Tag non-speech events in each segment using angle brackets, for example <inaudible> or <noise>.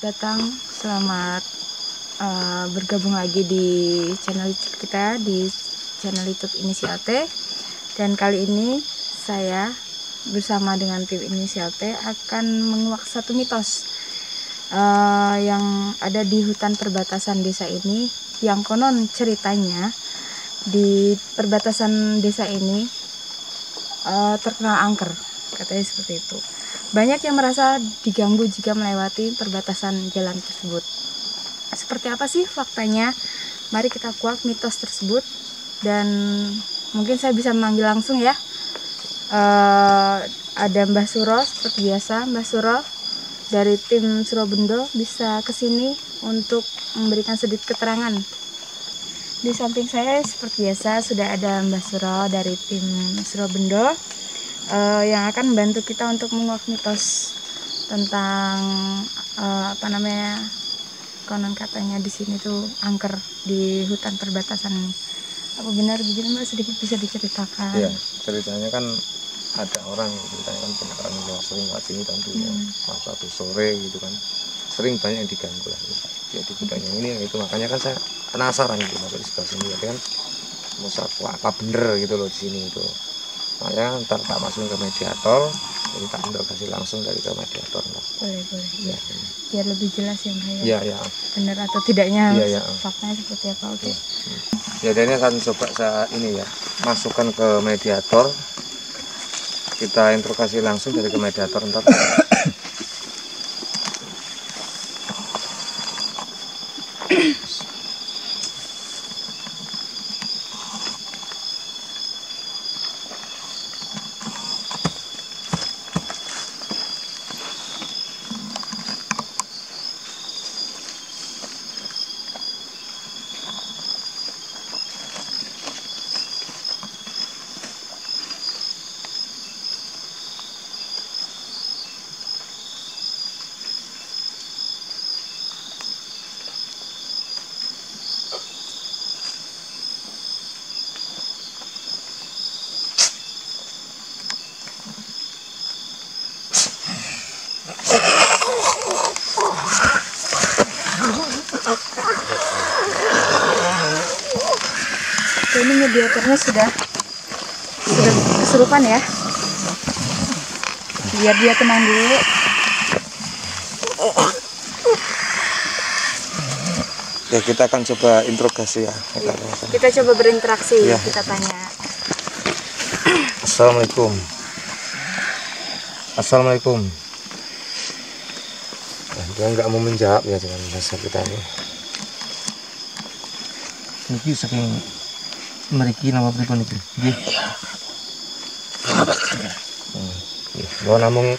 datang, selamat uh, bergabung lagi di channel YouTube kita di channel YouTube Inisial T. Dan kali ini saya bersama dengan tim Inisial T akan menguak satu mitos uh, yang ada di hutan perbatasan desa ini yang konon ceritanya di perbatasan desa ini uh, terkena angker katanya seperti itu banyak yang merasa diganggu jika melewati perbatasan jalan tersebut. Seperti apa sih faktanya? Mari kita kuak mitos tersebut dan mungkin saya bisa memanggil langsung ya. Uh, ada Mbah Suro seperti biasa, Mbah Suro dari tim Surabendo bisa ke sini untuk memberikan sedikit keterangan. Di samping saya seperti biasa sudah ada Mbah Suro dari tim Surabendo uh, yang akan membantu kita untuk menguak mitos tentang uh, apa namanya konon katanya di sini tuh angker di hutan perbatasan ini. Apa benar begini mbak sedikit bisa diceritakan? Iya ceritanya kan ada orang ceritanya kan beneran yang sering lewat sini tentunya hmm. pas satu sore gitu kan sering banyak yang diganggu lah ya di yang ini yang itu makanya kan saya penasaran gitu masuk di sebelah sini ya kan mau apa bener gitu loh di sini itu makanya ntar tak masukin ke mediator jadi tak interogasi langsung dari ke mediator mbak. boleh boleh ya, ya. biar lebih jelas ya mbak ya, ya, ya. benar atau tidaknya ya, ya. faktanya seperti apa oke okay. ya ini akan coba saya ini ya masukkan ke mediator kita interogasi langsung dari ke mediator ntar ini mediatornya sudah sudah kesurupan ya. Biar dia tenang dulu. Ya kita akan coba interogasi ya kita, kita coba berinteraksi ya. kita tanya. Assalamualaikum. Assalamualaikum. Nah, dia nggak mau menjawab ya dengan bahasa kita ini. Ini saking meriki nama pripun iki nggih Lo namung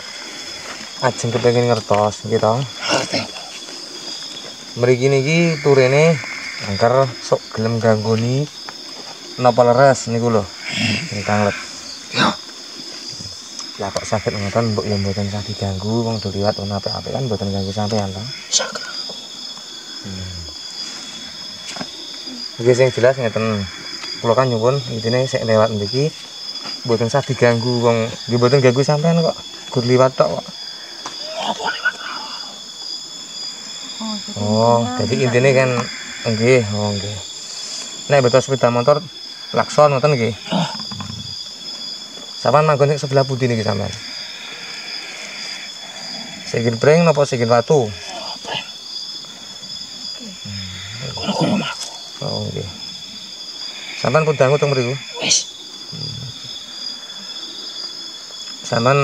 ajeng kepengen ngertos gitu. Mriki niki turene angker sok gelem ganggoni napa leres niku lho. Ingkang let. Lah kok sakit ngoten mbok ya mboten usah diganggu wong do liwat ono apik-apik kan mboten ganggu sampean to. Sakit. Hmm. Nggih sing jelas ngeten kula kan nyuwun intine sik lewat mriki mboten sah diganggu wong nggih mboten ganggu sampean kok gur liwat tok kok apa liwat oh, oh jadi intine kan nggih oh nggih nek betul sepeda motor lakson ngoten nggih oh. sampean manggon sebelah putih niki sampean Segin pring napa segin watu? Oh, pring. Hmm. Kono-kono Oh, nggih. Okay. Sampan pun dangu teng mriku. Wis. Hmm. Sampan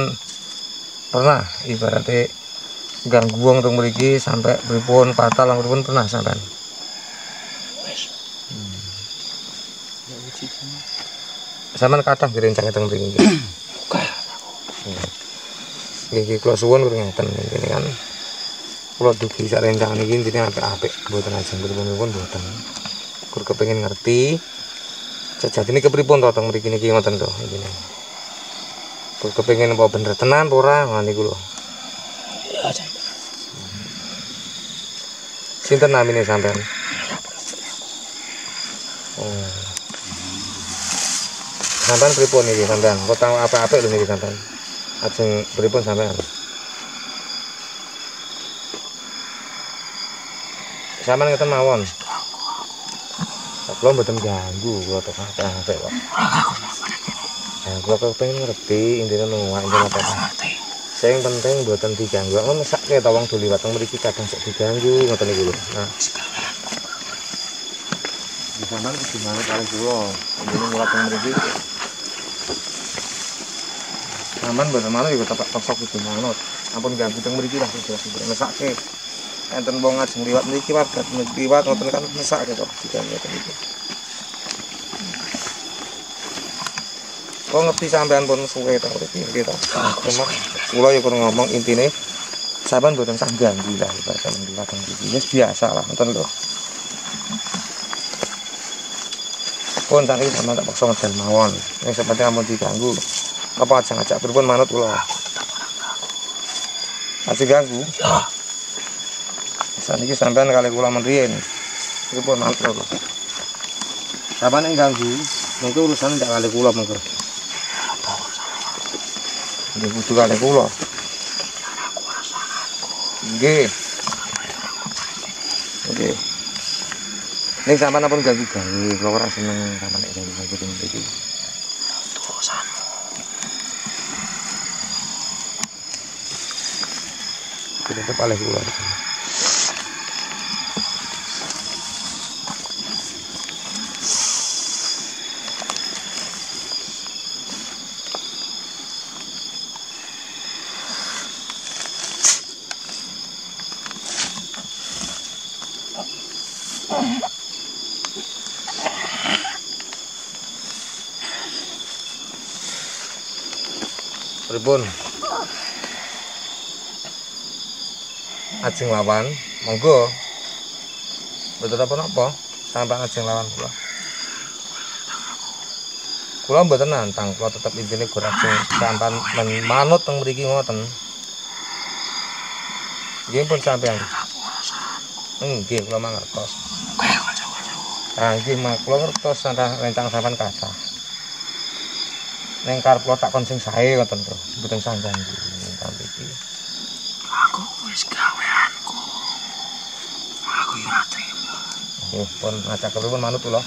pernah ibaratnya ganggu wong teng mriki sampai pripun fatal lang pripun pernah sampean. Wis. Hmm. Sampean kathah direncang teng mriki. Nggih kula suwun kula ngeten ini kan. Kula dugi sak rencangan iki intine apik-apik mboten ajeng pripun-pripun mboten. Kur kepengin ngerti Jajat ini kepripun to teng mriki niki ngoten to iki. Kok kepengin apa bener tenan ora ngono niku lho. Ya. Sinten namine sampean? Oh. Sampean pripun niki sampean? Kok tau apa-apa lho niki sampean? Ajeng pripun sampean? Sampeyan ngeten mawon. Kula mboten ganggu kula tok apa kok. Ya, kula kepengin ngerti intine nuwak intine apa. Sing penting mboten diganggu. Ngono mesake ta wong do liwat teng mriki kadang sok diganggu ngoten niku lho. Nah. Di sana kudu manut kali kula. Intine mulai teng mriki. Aman mboten manut ya tetep paksa kudu manut. Ampun ganggu teng mriki lah jelas mesake. Enten wong ngajeng liwat mriki warga liwat ngoten kan mesake kok diganggu ngoten iki. Kok ngerti sampean pun suwe ta mriki nggih ta. Kula ya kurang ngomong intine sampean mboten sak ganggu lah ibarat liwat mriki. Wis biasa lah ngoten lho. Pun tadi sama tak paksa ngedal mawon. Yang seperti ampun diganggu. Apa aja ngajak pripun manut kula. Aja ganggu. Saat ini sampean kali kula menriin. Itu pun manut kula. Sampean yang ganggu, mungkin urusan tidak kali kula mungkin. Ini butuh kali kula. Nggih. Nggih. Ning sampean pun ganggu gawe, kula ora seneng sampean nek ganggu ganggu iki. Kita tetap alih kula. Pripun? Ajeng lawan, monggo. Betul apa napa? Sampai ajeng lawan kula. Kula mboten nantang, kula tetep intine gur ajeng sampean manut teng mriki ngoten. Nggih pun sampean. Nggih, kula mangertos. Ah, nggih, mak kula ngertos rencang sampean kathah. Neng karep kula tak kon sing sae ngoten to. Mboten sanggan iki. iki. Aku wis gaweanku. Aku yo ora trimo. Nggih, pun ngajak manut kula.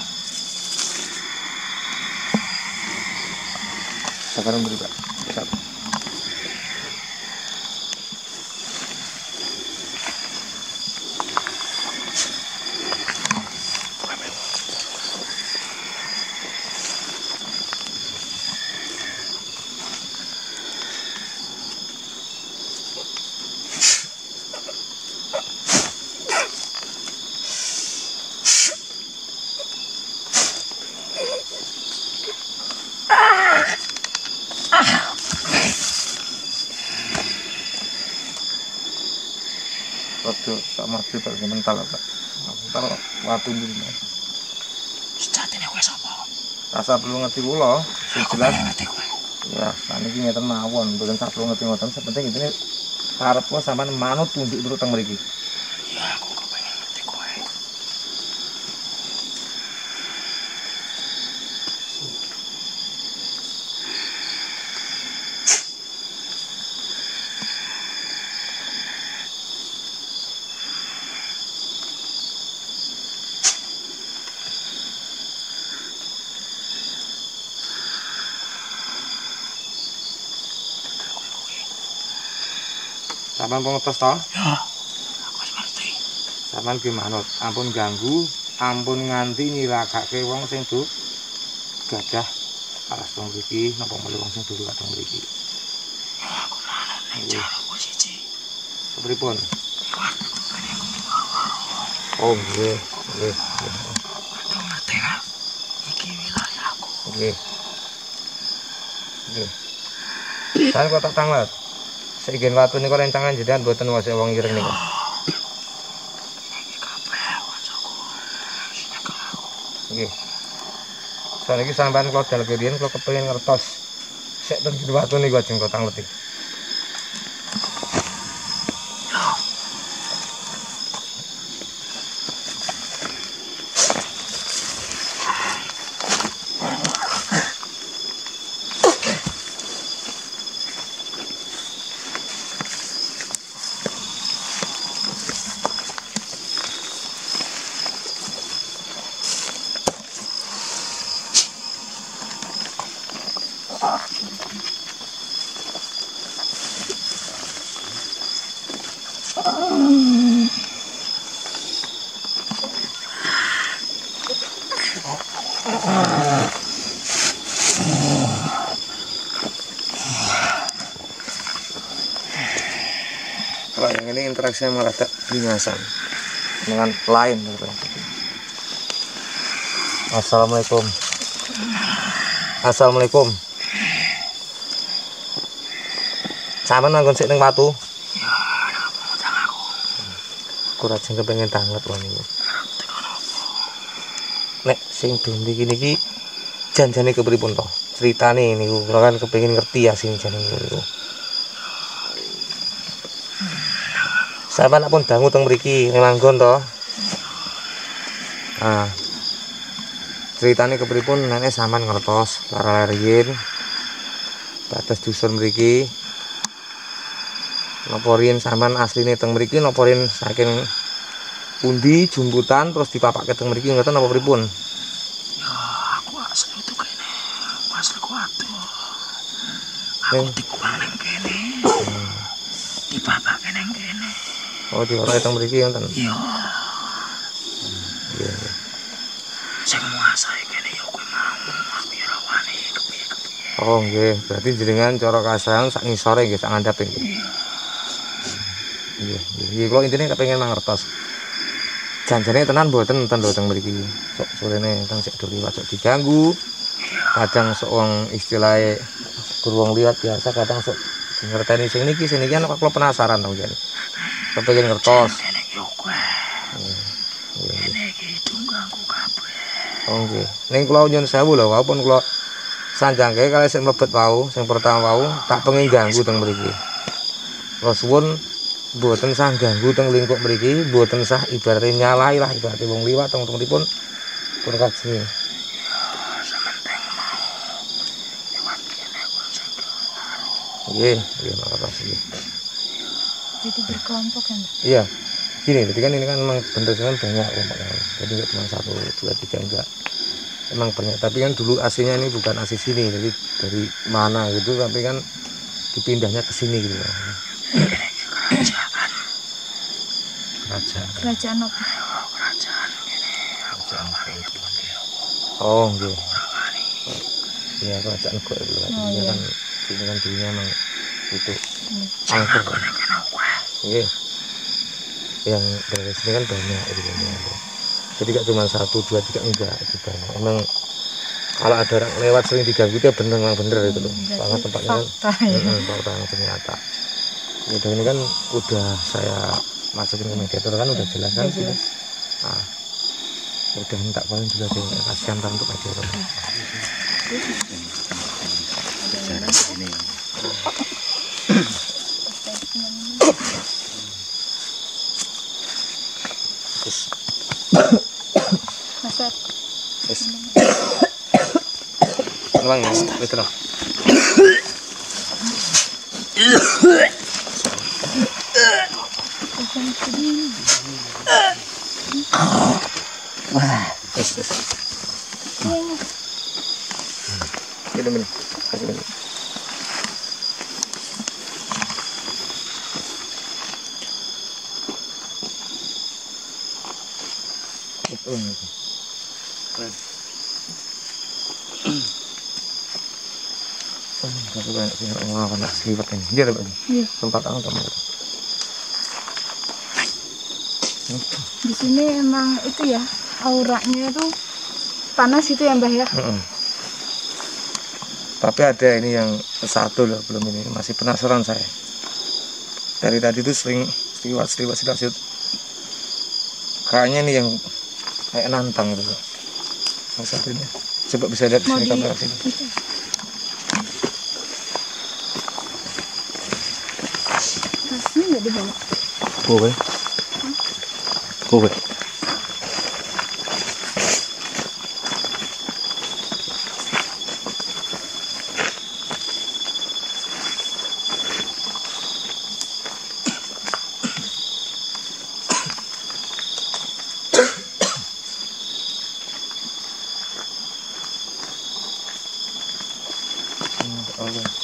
Sekarang beri, Pak. Siap. Waduh, tak mati tak mental Pak. Mental watu mburi. Sejatine kowe sapa? Rasa perlu ngerti kula, sing Aku jelas pengen ngerti kowe. ya saniki ngeten mawon, mboten sak perlu ngerti ngoten, sepenting intine karep kula sampean manut tunduk turut teng mriki. Sampean pun ngetos to? Ya. Aku wis ngerti. Sampean ki manut, ampun ganggu, ampun nganti nyilakake wong sing do gadah alas teng mriki napa melu wong sing liwat teng mriki. Ya aku manut ning Iya. siji. Liwat kene aku mlebu. Oh, nggih, nggih, nggih, Aku ngerti kan. Iki wilayahku. nggih. Nggih. Saya kok tak tanglet. Seigen watu niku rencangan jenengan boten wasik wong ireng niku. Nggih. Soalnya iki sampean kula dal kiriyen kula kepengin ngertos sik ten watu niku ajeng kok tanglet kalau yang ini interaksinya malah tak bingasan dengan lain gitu. Assalamualaikum. Assalamualaikum. Sama nanggon sik ning watu? Aku. Rajin kepengen tanggap wong sing dondi kini ki janjane kepripun to ceritane niku kula kan kepengin ngerti ya sing jane niku nak pun dangu teng mriki ning manggon to. Ah. Ceritane kepripun nenek saman ngertos lara riyin. Batas dusun mriki. Noporin saman asline teng mriki noporin saking pundi jumputan terus dipapakke teng mriki ngoten apa pripun? Ya, aku asli itu kene. Aku asli kuatu. Ning Dikuang neng kene. Di bapak neng kene. oh diora teng mriki ngoten. Iya, Iya. iya. sing nguasai kene ya kowe mau. Aku ya rawani kepiye-kepiye. Oh nggih, berarti jenengan cara kasaran sak ngisore nggih sak ngandhap nggih. Iya, iya kalau intinya kepengen mangertos. Janjane tenan mboten enten lho teng mriki. Sok sorene teng sik liwat sok diganggu. Kadang wong istilahnya kurwong liwat biasa kadang sok ngerteni sing niki sing niki kan kula penasaran tau jane. Kepengen ngertos. Kowe. Iya, iya. Oh nggih. Ning kula nyun sewu lho, walaupun kula sanjangke kali sing mlebet wau, sing pertama wau tak pengen ganggu teng mriki. Kula suwun mboten sah ganggu teng lingkup mriki, mboten sah ibaratnya nyalai lah ibaratnya wong liwat teng tengipun pun kajengi. Sementing mau. Lewat kene kowe sing Nggih, nggih makasih nggih. jadi berkelompok Mbak? Iya. Gini, jadi kan ini kan memang bener kan banyak kelompoknya. Jadi nggak cuma satu, dua, tiga enggak. Emang banyak. Tapi kan dulu aslinya ini bukan asli sini. Jadi dari mana gitu, tapi kan dipindahnya ke sini gitu. kerajaan. Kerajaan. kerajaan apa Oh, kerajaan rawani kepiye. Oh, nggih. Iya, kerajaan kok itu kan. Oh, Ini iya. kan ini kan dulunya emang itu Hmm. angker. Kowe. Iya. Yang dari sini kan banyak itu ya. Jadi gak cuma satu, dua, tiga enggak itu banyak. Emang kalau ada orang lewat sering diganggu dia bener memang bener itu loh. Karena tempatnya kan fakta ya fakta yang ternyata. Ya, dan ini kan udah saya masukin ke mediator kan udah jelas kan sudah. jelas. Ah. Udah minta paling juga deh kasihan kan untuk mediator. Terus, masa terus. Itu. Terus, terus. Minum, minum. Kasih minum. Itu, itu. Oh, tapi banyak sih orang lawan nak seliwat ini. Dia ada. Iya. Tempat ang kamu. di sini emang itu ya auranya itu panas itu ya mbah ya Mm-mm. Tapi ada ini yang satu loh belum ini masih penasaran saya. Dari tadi tuh sering seliwat seliwat seliwat. Kayaknya ini yang kayak nantang gitu. Yang satu ini. Coba bisa lihat sini kamera sini. Kowe. Kowe. Allah.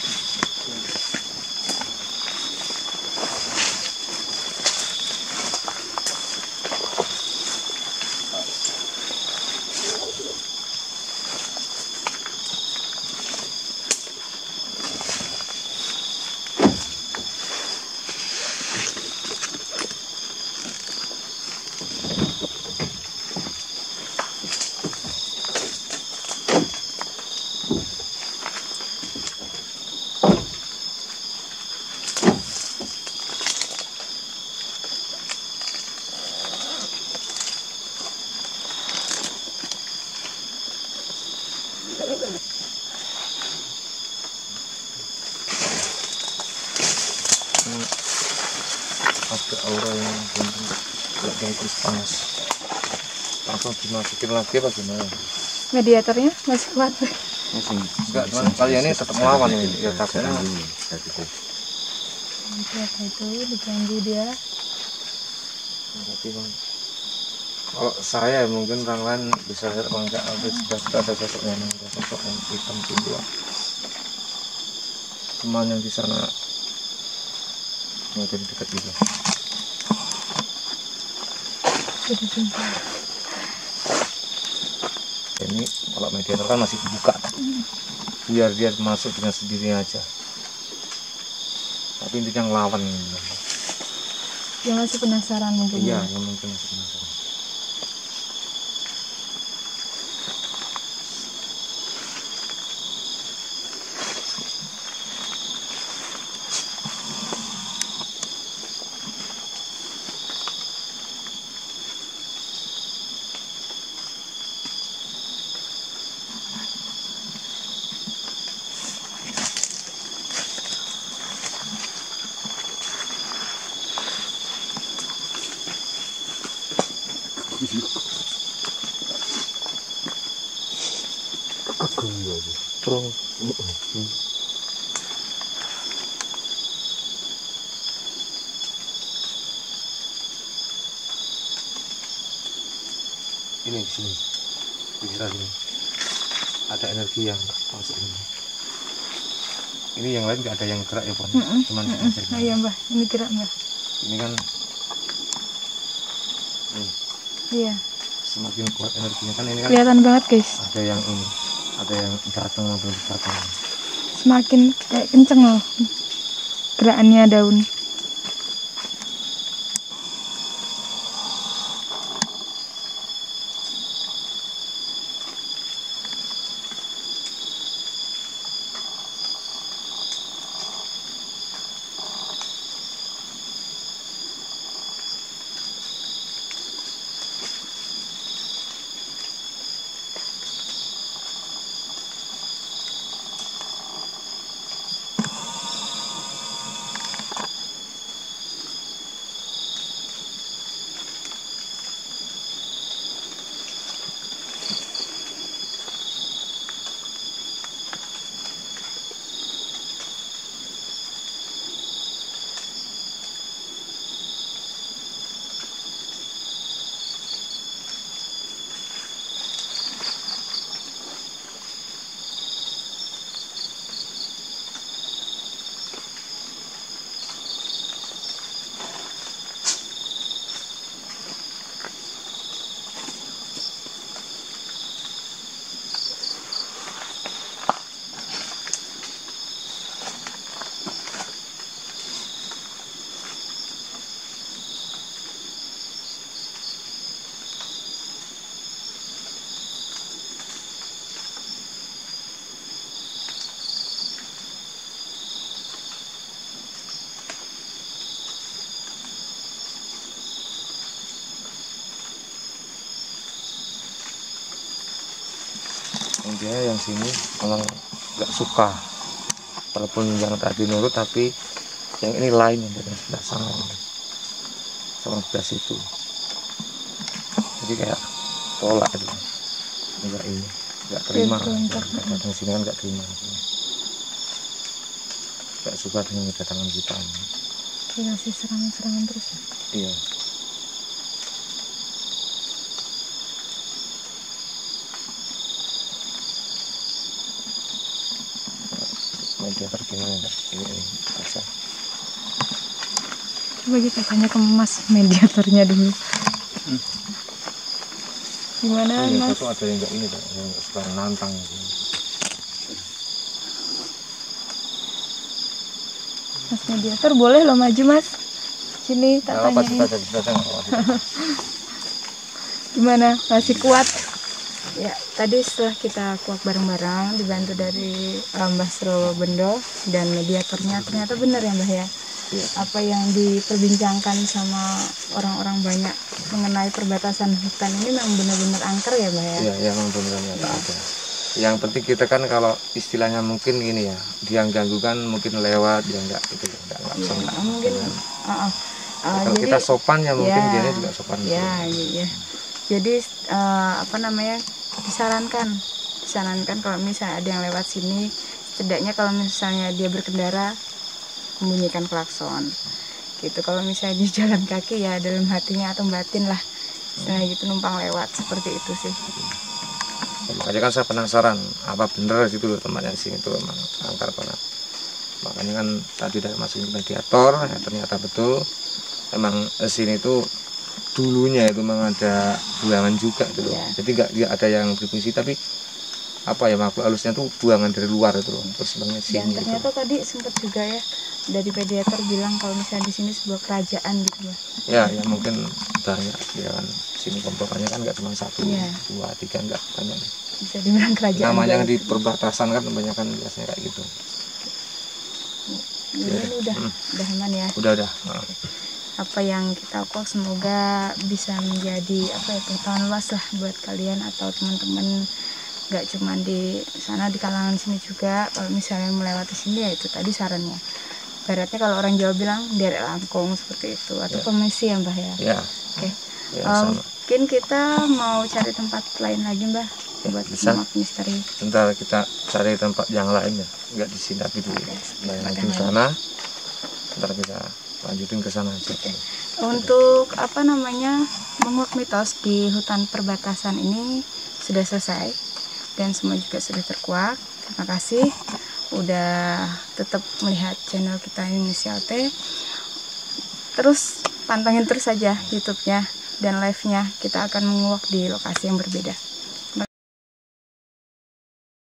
panas langsung dimasukin lagi apa gimana? Mediatornya masih kuat Masih. enggak cuman kalian ini tetap melawan ini. Ya takutnya apa itu? Diganggu dia. Tapi Bang, kalau saya mungkin orang lain bisa lihat kalau enggak. Ada sudah sudah ada sosoknya yang ada sosok yang hitam itu teman yang di sana. Jadi dekat gitu jadi jumpa ini kalau mediator kan masih dibuka biar dia masuk dengan sendirinya aja. Tapi intinya ngelawan dia masih penasaran mungkin iya ya. yang mungkin masih penasaran terus sini pikiran ini ada energi yang masuk ini ini yang lain nggak ada yang gerak ya pon Mm-mm, cuman mm-mm. aja Oh iya mbak, ini gerak mbak. ini kan Iya, semakin kuat energinya kan ini kan kelihatan banget guys. ada yang ini ada yang datang atau datang Semakin kayak kenceng loh gerakannya daun. Dia yang sini memang nggak suka. Walaupun yang tadi nurut tapi yang ini lain yang sebelah sana sama. Sebelah situ jadi kayak tolak itu enggak ini nggak terima. Datang sini kan nggak terima. Nggak suka dengan kedatangan kita. Ini. Dikasih serangan-serangan terus. iya mediator gimana ini ini bisa Coba kita tanya ke mas mediatornya dulu. Gimana Oh, iya, mas? ada yang enggak ini Pak, yang enggak suka nantang gitu. Mas mediator boleh lo maju mas. Sini tak apa kita kita apa-apa. <laughs> Gimana? Masih kuat? Ya, tadi setelah kita kuat bareng-bareng dibantu dari eh, Mbah Sro Bendo dan mediatornya ternyata benar ya Mbah ya. Iya. Apa yang diperbincangkan sama orang-orang banyak mengenai perbatasan hutan ini memang benar-benar angker ya Mbah ya. Iya, ya memang benar nyata ada. Yang penting kita kan kalau istilahnya mungkin ini ya, dia ganggu kan mungkin lewat dia enggak itu enggak bisa enggak. mungkin uh, uh. Uh, kalau jadi- kita sopan ya mungkin ya, dia juga sopan gitu. ya iya jadi eh, apa namanya disarankan. Disarankan kalau misalnya ada yang lewat sini setidaknya kalau misalnya dia berkendara membunyikan klakson. Gitu. Kalau misalnya di <laughs> jalan kaki ya dalam hatinya atau batin lah. Nah gitu numpang lewat. Seperti itu sih. Ya, makanya kan saya penasaran apa bener gitu loh tempatnya di sini tuh emang angkar banget makanya kan tadi dari masukin mediator ya ternyata betul. Emang di sini tuh dulunya itu memang ada buangan juga gitu loh. Ya. jadi nggak nggak ada yang berfungsi tapi apa ya makhluk halusnya tuh buangan dari luar itu loh terus di dan sini gitu. ternyata tadi sempat juga ya dari pediater bilang kalau misalnya di sini sebuah kerajaan gitu ya ya ya mungkin banyak ya kan. Sini komplotannya kan nggak cuma satu Iya. dua tiga nggak banyak. Bisa dibilang kerajaan namanya di perbatasan kan kebanyakan biasanya kayak gitu. Jadi ini udah Hmm. udah aman ya. Udah udah. Nah. Apa yang kita kok semoga bisa menjadi apa ya pengetahuan luas lah buat kalian atau teman-teman nggak cuma di sana di kalangan sini juga. Kalau misalnya melewati sini ya itu tadi sarannya. Baratnya kalau orang Jawa bilang derek langkung seperti itu. Atau Ya. permisi ya mbah ya? Ya. Oke. Ya Um, sama. mungkin kita mau cari tempat lain lagi mbah Ya, buat bisa. menguak misteri. Ntar kita cari tempat yang lain ya, nggak di sini tapi di lain lagi sana. Ntar kita lanjutin ke sana aja. Untuk apa namanya menguak mitos di hutan perbatasan ini sudah selesai dan semua juga sudah terkuak. Terima kasih udah tetap melihat channel kita Inisial T. Terus pantengin terus saja YouTube-nya dan live-nya. Kita akan menguak di lokasi yang berbeda.